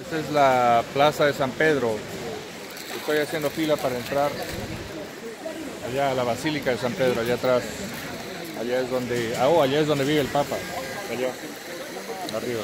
Esta es la plaza de San Pedro. Estoy haciendo fila para entrar allá a la Basílica de San Pedro, allá atrás. Allá es donde, ah, oh, allá es donde vive el Papa. Allá, arriba.